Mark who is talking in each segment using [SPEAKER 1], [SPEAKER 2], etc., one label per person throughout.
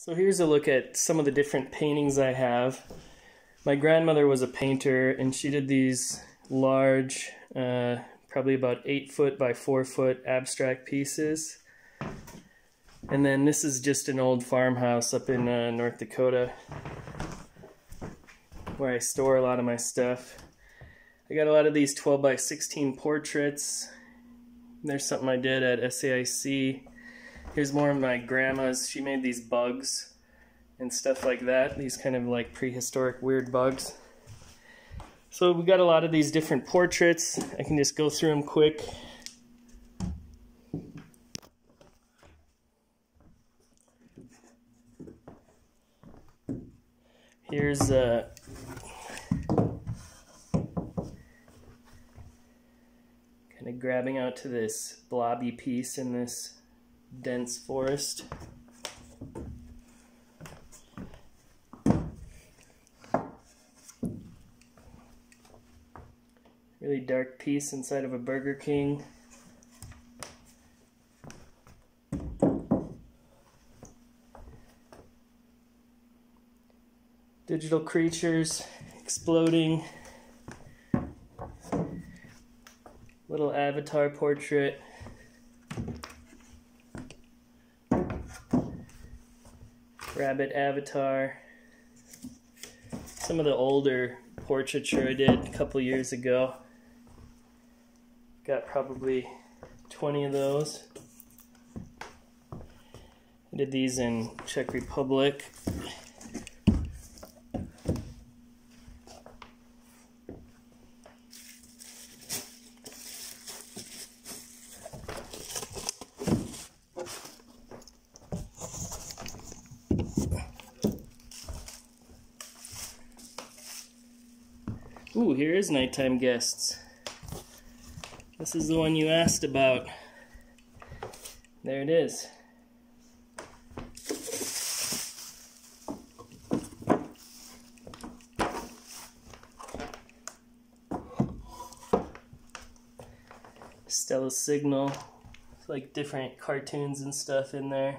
[SPEAKER 1] So here's a look at some of the different paintings I have. My grandmother was a painter and she did these large, uh, probably about 8 foot by 4 foot abstract pieces. And then this is just an old farmhouse up in uh, North Dakota where I store a lot of my stuff. I got a lot of these 12 by 16 portraits. There's something I did at SAIC Here's more of my grandma's. She made these bugs and stuff like that. These kind of like prehistoric weird bugs. So we got a lot of these different portraits. I can just go through them quick. Here's a uh, kind of grabbing out to this blobby piece in this dense forest. Really dark piece inside of a Burger King. Digital creatures exploding. Little avatar portrait. rabbit avatar. Some of the older portraiture I did a couple years ago. Got probably 20 of those. I did these in Czech Republic. Ooh, here is Nighttime Guests. This is the one you asked about. There it is. Stella Signal. It's like different cartoons and stuff in there.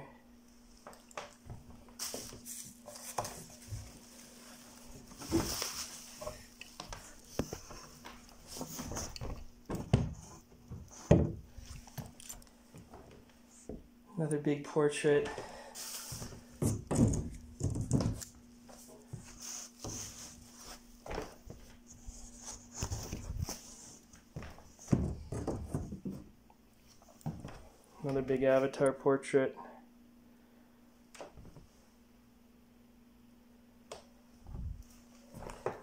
[SPEAKER 1] Another big portrait. Another big avatar portrait.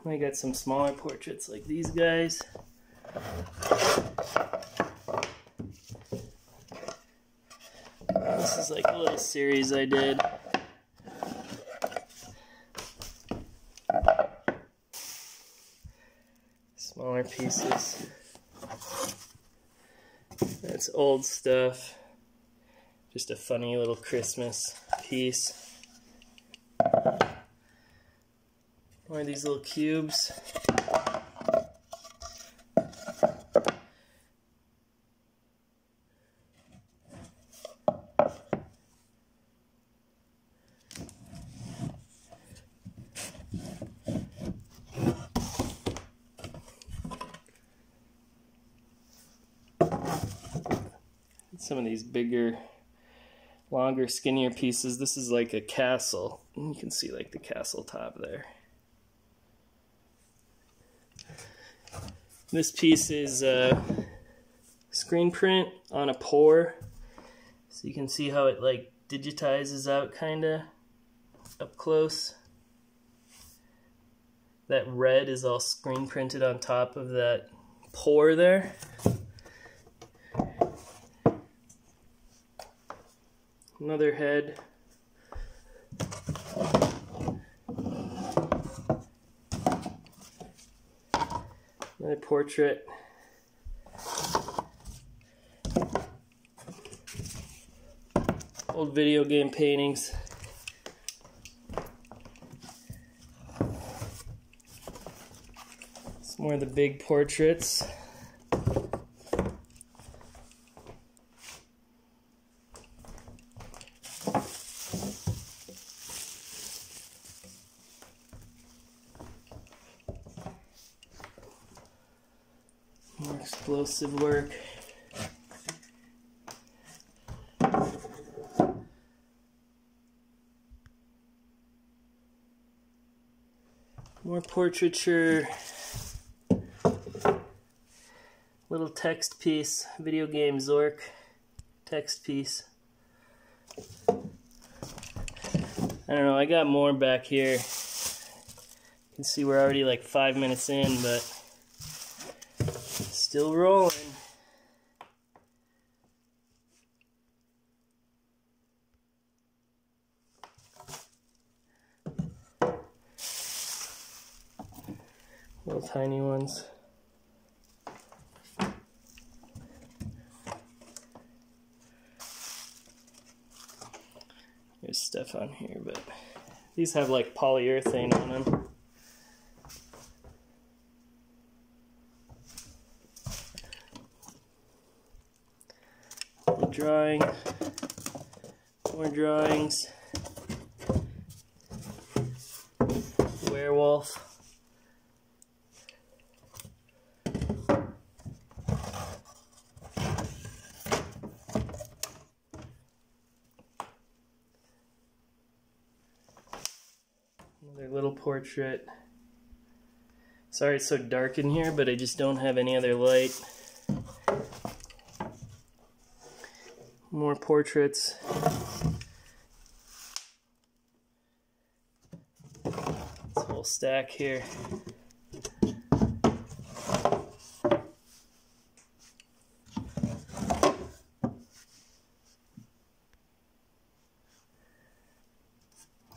[SPEAKER 1] I got some smaller portraits like these guys. This is like a little series I did. Smaller pieces. That's old stuff. Just a funny little Christmas piece. One of these little cubes. some of these bigger, longer, skinnier pieces. This is like a castle. You can see like the castle top there. This piece is a uh, screen print on a pour. So you can see how it like digitizes out kinda up close. That red is all screen printed on top of that pour there. another head. Another portrait. Old video game paintings. Some more of the big portraits. explosive work. More portraiture. Little text piece, video game Zork text piece. I don't know, I got more back here. You can see we're already like five minutes in, but Still rolling. Little tiny ones. There's stuff on here, but these have like polyurethane on them. drawing, more drawings, werewolf. Another little portrait. Sorry it's so dark in here, but I just don't have any other light. more portraits. This whole stack here.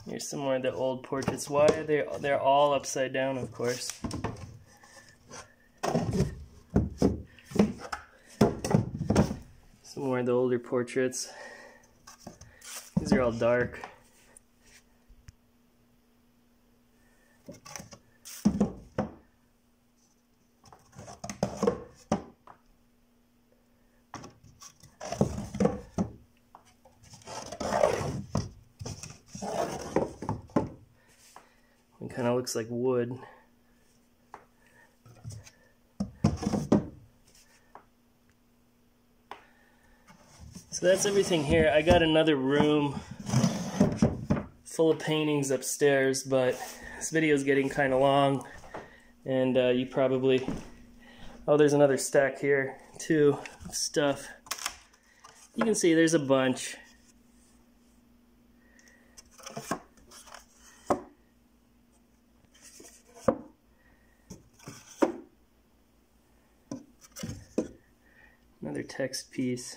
[SPEAKER 1] Here's some more of the old portraits. Why are they? They're all upside down, of course. more of the older portraits. These are all dark. It kind of looks like wood. So that's everything here. I got another room full of paintings upstairs, but this video is getting kind of long, and uh, you probably... Oh, there's another stack here, too, of stuff. You can see there's a bunch. Another text piece.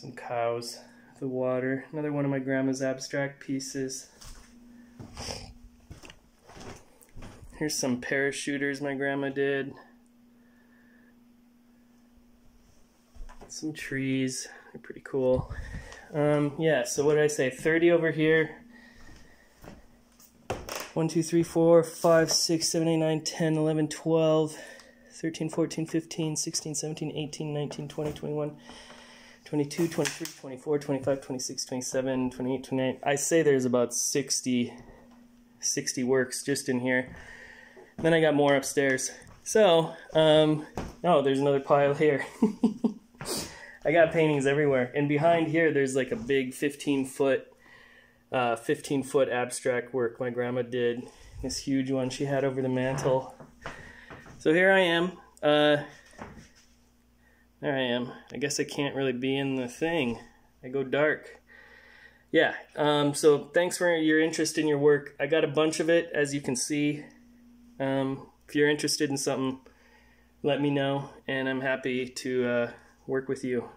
[SPEAKER 1] some cows, the water, another one of my grandma's abstract pieces. Here's some parachuters my grandma did. Some trees, they're pretty cool. Um, yeah, so what did I say? 30 over here. 1, 2, 3, 4, 5, 6, 7, 8, 9, 10, 11, 12, 13, 14, 15, 16, 17, 18, 19, 20, 21. 22, 23, 24, 25, 26, 27, 28, 29. I say there's about 60, 60 works just in here. then I got more upstairs. So, um, oh, there's another pile here. I got paintings everywhere. And behind here, there's like a big 15 foot, uh, 15 foot abstract work my grandma did. This huge one she had over the mantle. So here I am. Uh, there I am. I guess I can't really be in the thing. I go dark. Yeah, um, so thanks for your interest in your work. I got a bunch of it, as you can see. Um, if you're interested in something, let me know, and I'm happy to uh, work with you,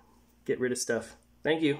[SPEAKER 1] get rid of stuff. Thank you.